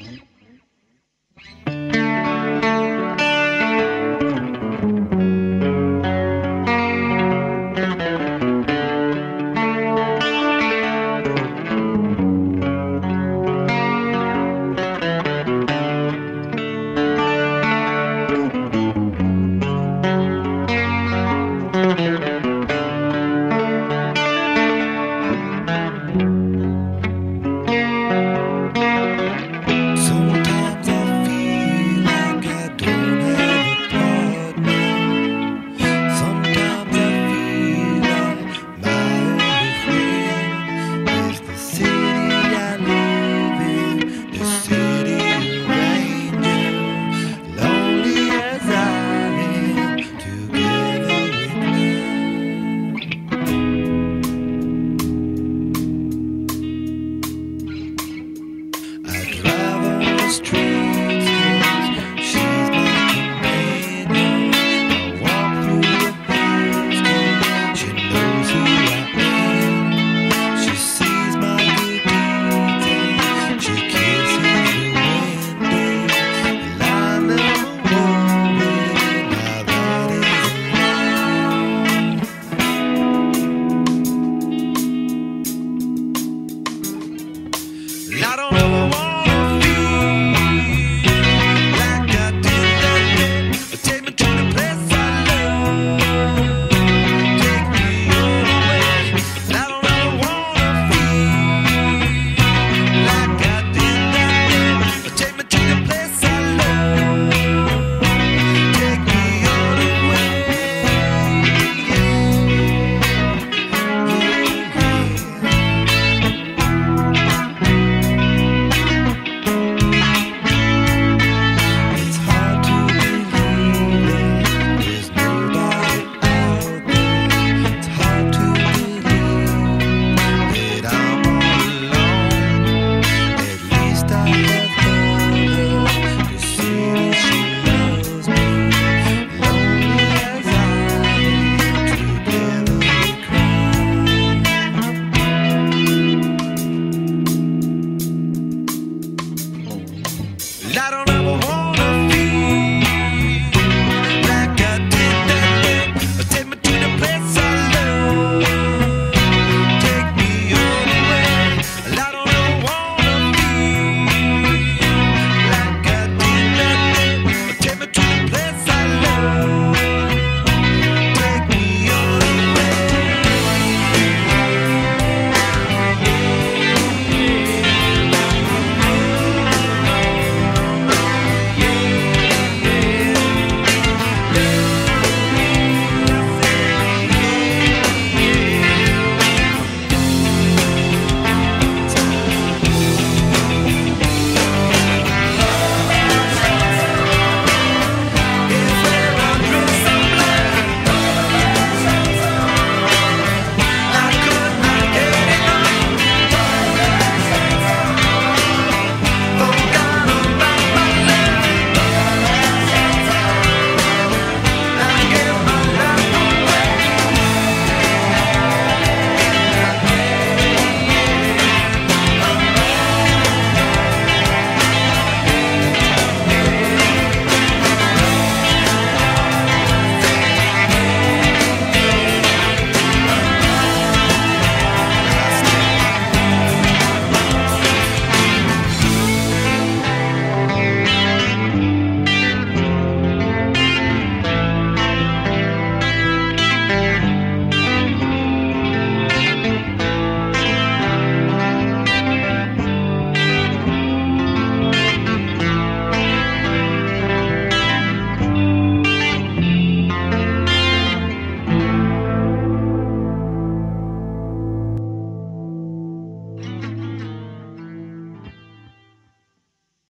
Sometimes